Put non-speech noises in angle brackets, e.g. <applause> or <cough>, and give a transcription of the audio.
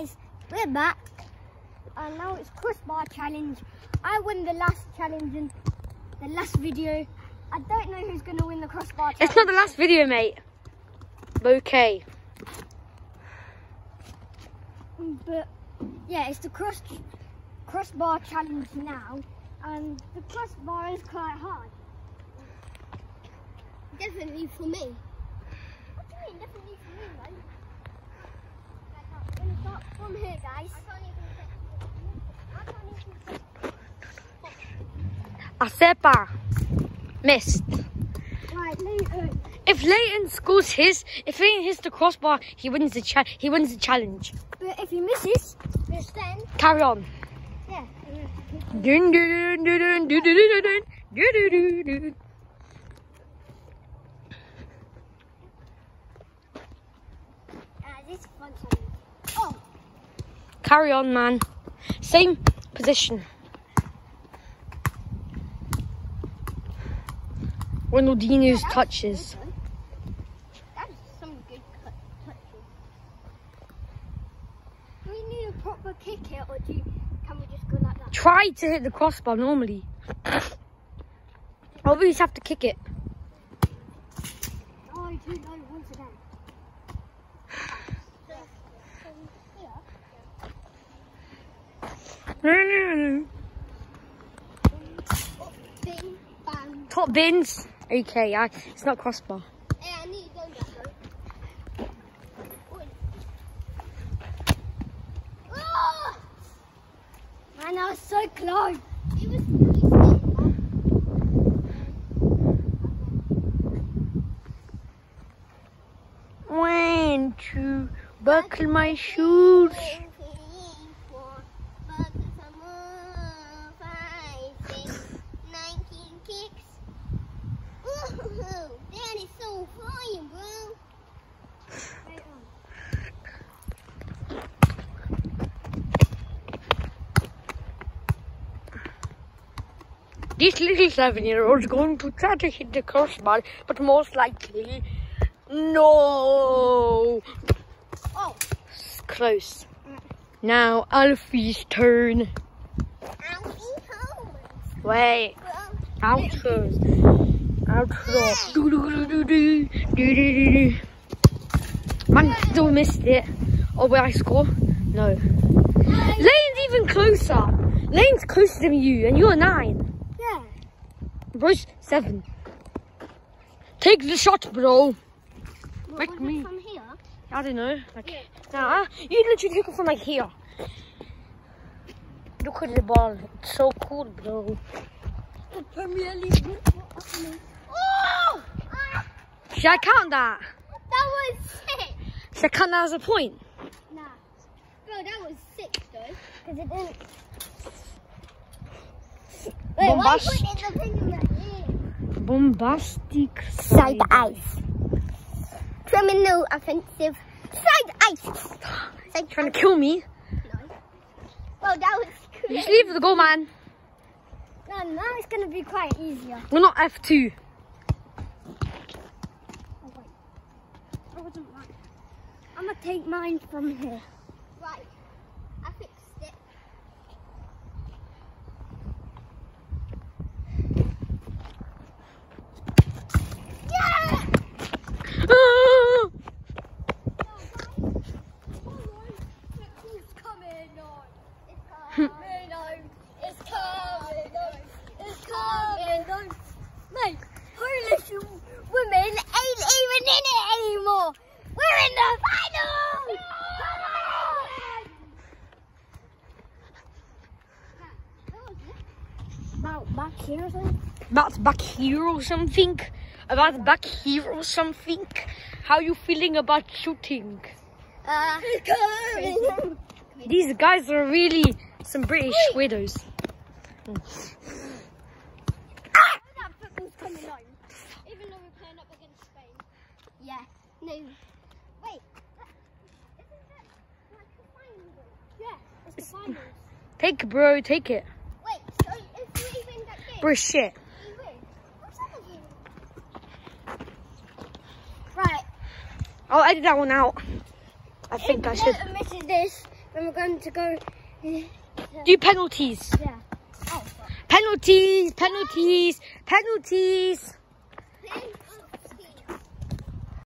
guys, we're back. And now it's crossbar challenge. I won the last challenge in the last video. I don't know who's going to win the crossbar challenge. It's not the last video, mate. Okay. But yeah, it's the cross crossbar challenge now. And the crossbar is quite hard. Definitely for me. What do you mean, definitely for me, right? I'm going to start from here, guys. Asepa. Missed. Right, Leighton. If Leighton scores his, if Leighton hits the crossbar, he wins the cha he wins the challenge. But if he misses, then Carry on. yeah. Dun, dun, dun, dun, dun, dun, dun, dun, dun, dun, dun, dun, dun. Uh, this is fun challenge. Oh, Carry on, man. Same position. Ronaldinho's yeah, touches. Like Try to hit the crossbar normally. <coughs> Always have to kick it. Top bins. Okay, I, it's not crossbar. Ah! Man, I was so close. When to buckle my shoes. This little seven-year-old is going to try to hit the crossbar, but most likely, no. Oh, it's close. Now Alfie's turn. Alfie. Wait. Outros. Outro. Do do do do do do do do. Man still missed it. Oh, will I score? No. Lane's even closer. Lane's closer than you, and you're nine. Yeah. Bro's seven. Take the shot, bro. what Like me. from here? I don't know. Like, nah, you literally took it from like here. Look at the ball. It's so cool, bro. The Premier League. Oh! Ah, Should I count that? that was sick. Should I count that as a point? Nah, Bro, that was sick, though. because it didn't. Wait, why Bombast- you putting the in the ear? Bombastic Side ice. Criminal offensive. Side ice. Side Trying to kill me. Well, that was cool. You should leave the goal, man. No, now it's going to be quite easier. We're not F2. Oh. I wasn't right. I'm going to take mine from here. Right. I fixed it. Yeah! Ah! It's coming on. It's hard. Coming on. It's coming on. It's coming on. Mate, Polish women ain't even in it anymore. We're in the final. About back here or something? About back here or something? About back here or something? How you feeling about shooting? Uh, These guys are really some British widows. That football's coming on. even though we're playing up against Spain. Yeah. No. Wait. that- Isn't that like a final? Yeah, it's the finals. Take it, bro, take it. Wait, so if we win that game, Bro, shit. we win. What's that again? Right. I'll edit that one out. I think I should. Misses this then we're going to go. Do penalties. Yeah. Oh, Penalties, penalties, penalties.